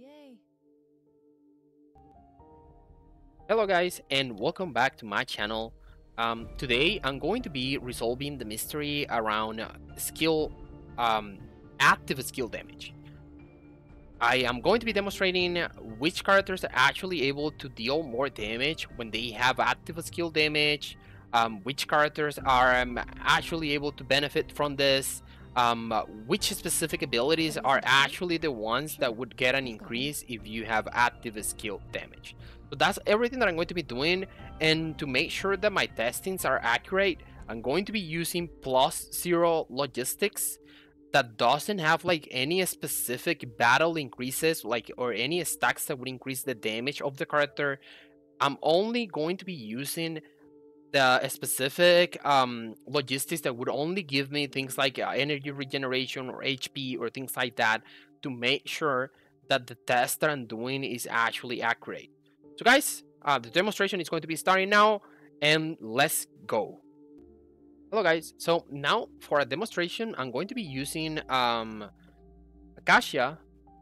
Yay. Hello guys and welcome back to my channel. Um, today I'm going to be resolving the mystery around skill, um, active skill damage. I am going to be demonstrating which characters are actually able to deal more damage when they have active skill damage, um, which characters are um, actually able to benefit from this, um, which specific abilities are actually the ones that would get an increase if you have active skill damage. So that's everything that I'm going to be doing and to make sure that my testings are accurate, I'm going to be using plus zero logistics that doesn't have like any specific battle increases like or any stacks that would increase the damage of the character. I'm only going to be using the specific um, logistics that would only give me things like uh, energy regeneration or HP or things like that to make sure that the test that I'm doing is actually accurate. So guys, uh, the demonstration is going to be starting now and let's go. Hello guys, so now for a demonstration, I'm going to be using um, Acacia,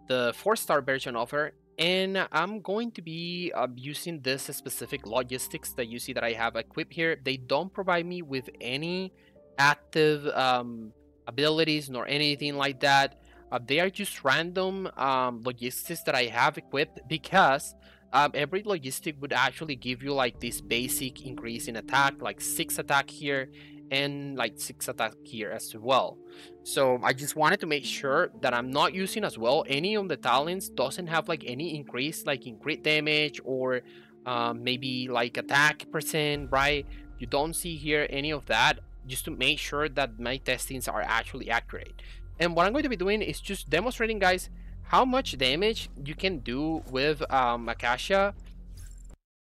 the 4-star version of her, and I'm going to be uh, using this specific logistics that you see that I have equipped here. They don't provide me with any active um, abilities nor anything like that. Uh, they are just random um, logistics that I have equipped because um, every logistic would actually give you like this basic increase in attack, like six attack here and like six attack here as well. So I just wanted to make sure that I'm not using as well any of the talents doesn't have like any increase like in crit damage or um, maybe like attack percent, right? You don't see here any of that just to make sure that my testings are actually accurate. And what I'm going to be doing is just demonstrating guys how much damage you can do with um, Acacia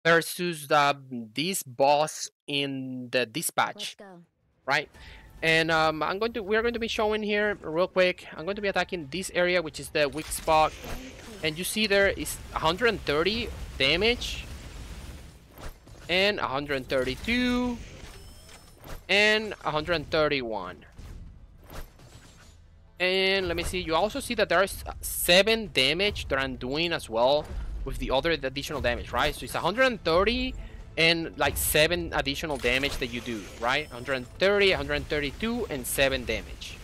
versus the, this boss in the dispatch, right? And um, I'm going to we're going to be showing here real quick. I'm going to be attacking this area, which is the weak spot, and you see there is 130 damage, and 132, and 131. And let me see, you also see that there's 7 damage that I'm doing as well with the other additional damage, right? So it's 130 and like 7 additional damage that you do, right? 130, 132, and 7 damage.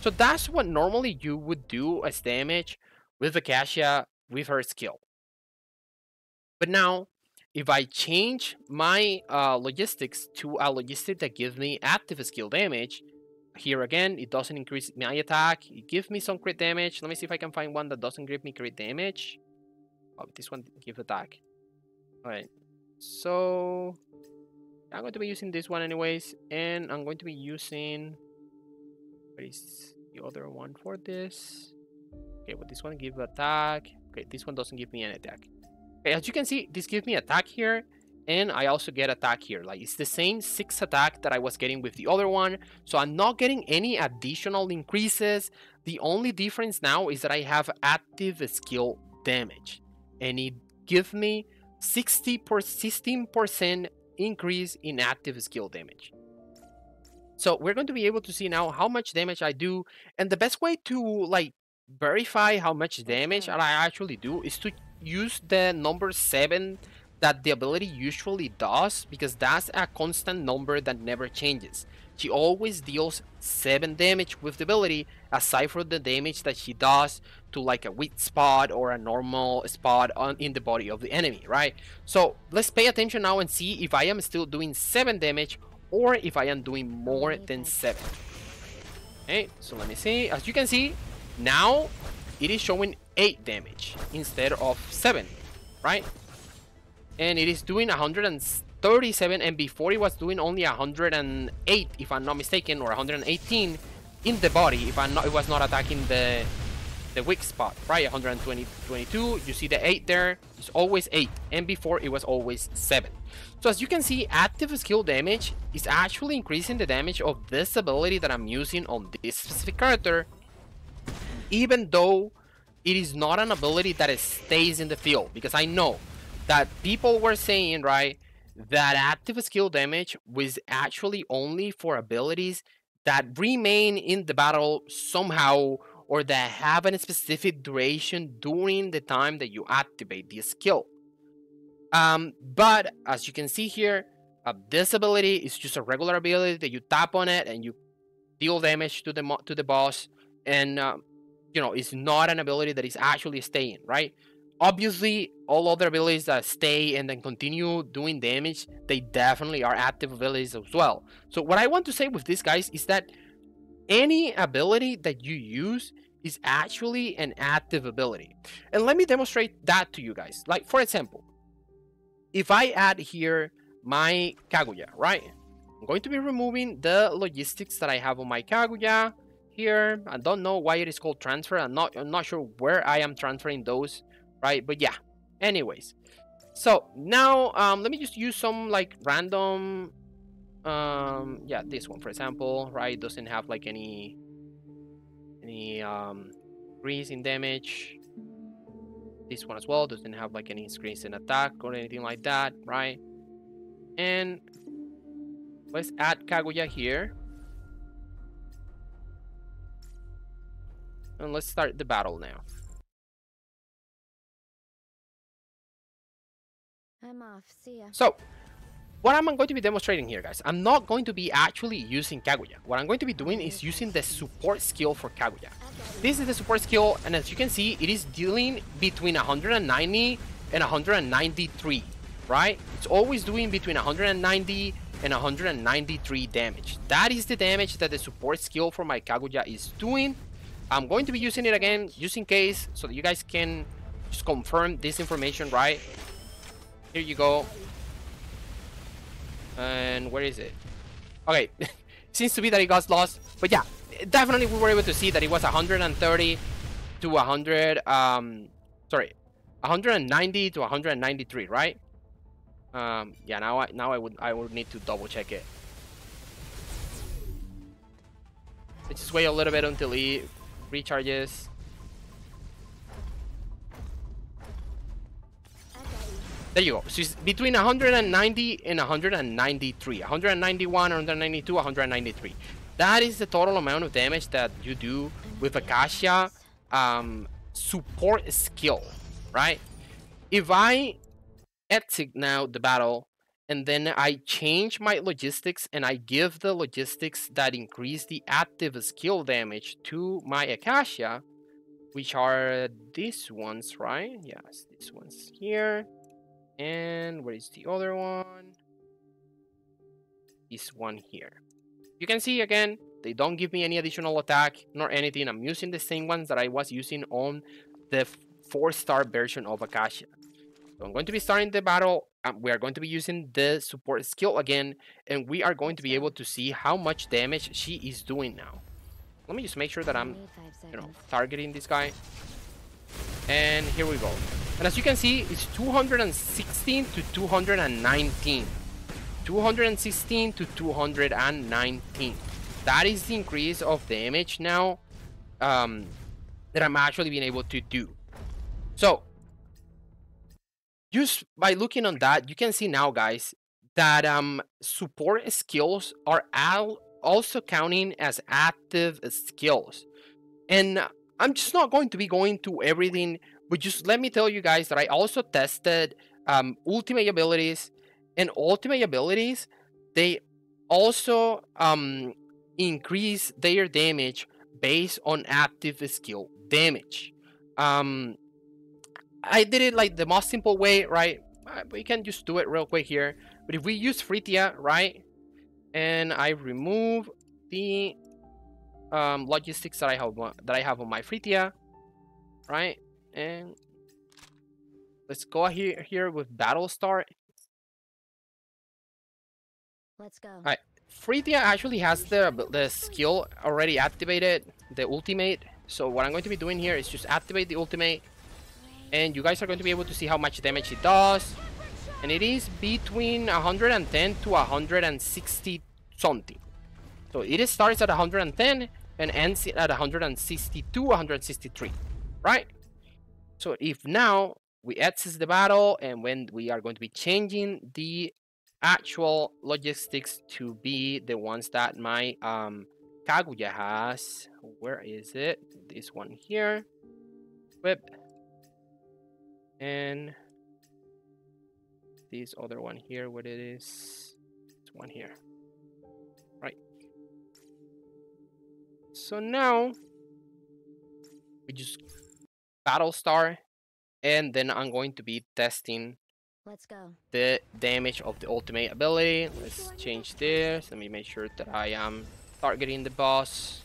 So that's what normally you would do as damage with Acacia with her skill. But now, if I change my uh, logistics to a logistic that gives me active skill damage, here again, it doesn't increase my attack. It gives me some crit damage. Let me see if I can find one that doesn't give me crit damage. Oh, this one gives attack. Alright. So, I'm going to be using this one anyways. And I'm going to be using... what is the other one for this? Okay, well, this one gives attack. Okay, this one doesn't give me an attack. Okay, as you can see, this gives me attack here and I also get attack here. Like it's the same 6 attack that I was getting with the other one. So I'm not getting any additional increases. The only difference now is that I have active skill damage. And it gives me 60 per 16% increase in active skill damage. So we're going to be able to see now how much damage I do. And the best way to like verify how much damage I actually do is to use the number 7 that the ability usually does because that's a constant number that never changes. She always deals 7 damage with the ability aside from the damage that she does to like a weak spot or a normal spot on, in the body of the enemy, right? So let's pay attention now and see if I am still doing 7 damage or if I am doing more than 7. Okay, so let me see. As you can see, now it is showing 8 damage instead of 7, right? and it is doing 100 and before it was doing only 108 if I'm not mistaken or 118 in the body if I'm not it was not attacking the the weak spot right? 120 22 you see the 8 there it's always 8 and before it was always 7 so as you can see active skill damage is actually increasing the damage of this ability that I'm using on this specific character even though it is not an ability that stays in the field because I know that people were saying, right, that active skill damage was actually only for abilities that remain in the battle somehow or that have a specific duration during the time that you activate the skill. Um, but as you can see here, uh, this ability is just a regular ability that you tap on it and you deal damage to the to the boss, and uh, you know it's not an ability that is actually staying right. Obviously, all other abilities that stay and then continue doing damage, they definitely are active abilities as well. So what I want to say with this guys is that any ability that you use is actually an active ability. And let me demonstrate that to you guys. Like for example, if I add here my Kaguya, right? I'm going to be removing the logistics that I have on my Kaguya here. I don't know why it is called transfer. I'm not I'm not sure where I am transferring those right? But yeah, anyways. So now um, let me just use some like random, um, yeah, this one for example, right? Doesn't have like any, any um, increase in damage. This one as well doesn't have like any increase in attack or anything like that, right? And let's add Kaguya here. And let's start the battle now. I'm off. See ya. So, what I'm going to be demonstrating here, guys, I'm not going to be actually using Kaguya. What I'm going to be doing is using the support skill for Kaguya. This is the support skill, and as you can see, it is dealing between 190 and 193, right? It's always doing between 190 and 193 damage. That is the damage that the support skill for my Kaguya is doing. I'm going to be using it again, just in case, so that you guys can just confirm this information, right? Here you go. And where is it? Okay, seems to be that it got lost. But yeah, definitely we were able to see that it was 130 to 100, um, sorry, 190 to 193, right? Um, yeah, now I now I would I would need to double check it. Let's just wait a little bit until he recharges. There you go. So it's between 190 and 193. 191, 192, 193. That is the total amount of damage that you do with Acacia um, support skill, right? If I exit now the battle and then I change my logistics and I give the logistics that increase the active skill damage to my Acacia, which are these ones, right? Yes, these ones here. And where is the other one? This one here. You can see again, they don't give me any additional attack nor anything. I'm using the same ones that I was using on the four star version of Acacia. So I'm going to be starting the battle. Um, we are going to be using the support skill again, and we are going to be able to see how much damage she is doing now. Let me just make sure that I'm, you know, targeting this guy. And here we go. And as you can see, it's 216 to 219. 216 to 219. That is the increase of damage now um, that I'm actually being able to do. So, just by looking on that, you can see now, guys, that um, support skills are al also counting as active skills. And I'm just not going to be going to everything but just let me tell you guys that I also tested um, ultimate abilities and ultimate abilities. They also um, increase their damage based on active skill damage. Um, I did it like the most simple way, right? Uh, we can just do it real quick here. But if we use Frithia, right? And I remove the um, logistics that I have that I have on my Frithia, right? And let's go here here with battle start. Let's go. Alright. Frithia actually has the the skill already activated, the ultimate. So what I'm going to be doing here is just activate the ultimate. And you guys are going to be able to see how much damage it does. And it is between 110 to 160 something. So it starts at 110 and ends at 162, 163. Right? So if now we access the battle and when we are going to be changing the actual logistics to be the ones that my um, Kaguya has. Where is it? This one here. Whip. And this other one here, what it is. This one here. So now we just battle star and then I'm going to be testing Let's go. the damage of the ultimate ability. Let's change this. Let me make sure that I am targeting the boss.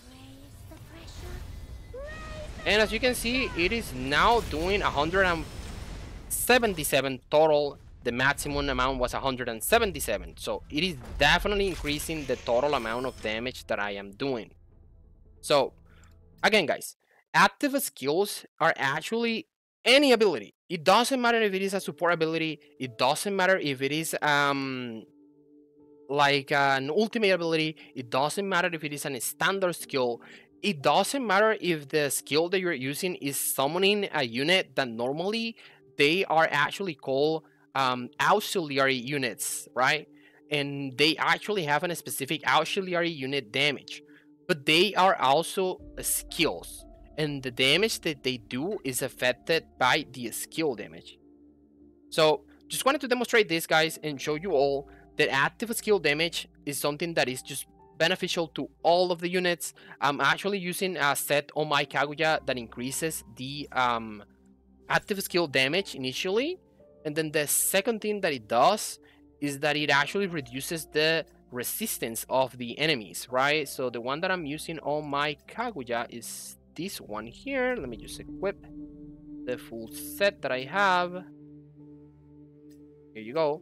And as you can see, it is now doing 177 total. The maximum amount was 177. So it is definitely increasing the total amount of damage that I am doing. So again, guys, active skills are actually any ability. It doesn't matter if it is a support ability. It doesn't matter if it is um like an ultimate ability. It doesn't matter if it is a standard skill. It doesn't matter if the skill that you're using is summoning a unit that normally they are actually called um, auxiliary units, right? And they actually have a specific auxiliary unit damage, but they are also skills and the damage that they do is affected by the skill damage. So just wanted to demonstrate this guys and show you all that active skill damage is something that is just beneficial to all of the units. I'm actually using a set on my Kaguya that increases the um, active skill damage initially. And then the second thing that it does is that it actually reduces the resistance of the enemies, right? So the one that I'm using on my Kaguya is this one here. Let me just equip the full set that I have. Here you go.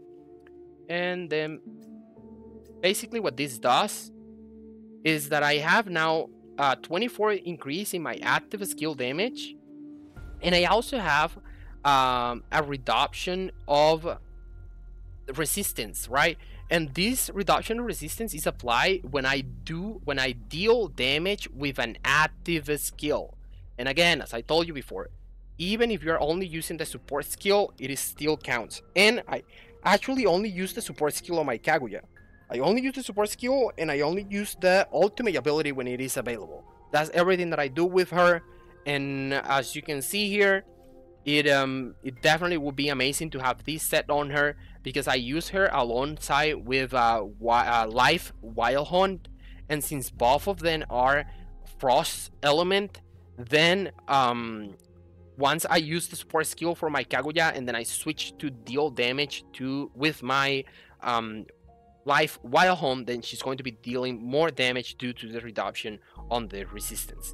And then basically what this does is that I have now a 24 increase in my active skill damage. And I also have um, a reduction of resistance, right? And this reduction of resistance is applied when I do when I deal damage with an active skill. And again, as I told you before, even if you're only using the support skill, it is still counts. And I actually only use the support skill on my Kaguya. I only use the support skill and I only use the ultimate ability when it is available. That's everything that I do with her. And as you can see here, it um it definitely would be amazing to have this set on her because I use her alongside with uh, uh Lyfe wild hunt. And since both of them are frost element then um once I use the support skill for my Kaguya and then I switch to deal damage to with my um Lyfe wild hunt then she's going to be dealing more damage due to the reduction on the resistance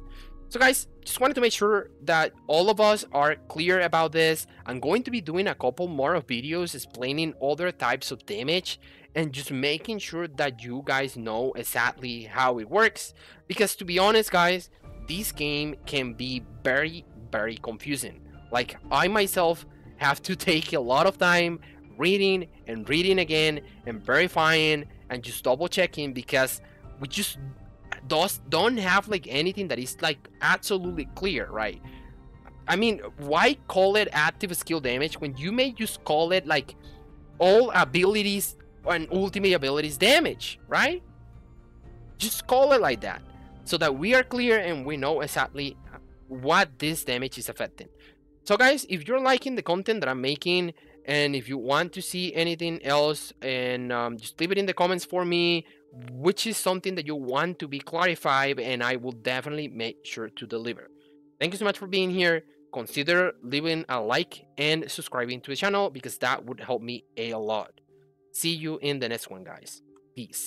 so guys, just wanted to make sure that all of us are clear about this. I'm going to be doing a couple more of videos explaining other types of damage and just making sure that you guys know exactly how it works. Because to be honest guys, this game can be very, very confusing. Like I myself have to take a lot of time reading and reading again and verifying and just double checking because we just does don't have like anything that is like absolutely clear, right? I mean, why call it active skill damage when you may just call it like all abilities and ultimate abilities damage, right? Just call it like that so that we are clear and we know exactly what this damage is affecting. So guys, if you're liking the content that I'm making and if you want to see anything else and um, just leave it in the comments for me which is something that you want to be clarified and I will definitely make sure to deliver. Thank you so much for being here. Consider leaving a like and subscribing to the channel because that would help me a lot. See you in the next one, guys. Peace.